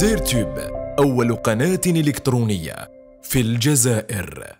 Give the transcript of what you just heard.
زيرتوب أول قناة إلكترونية في الجزائر.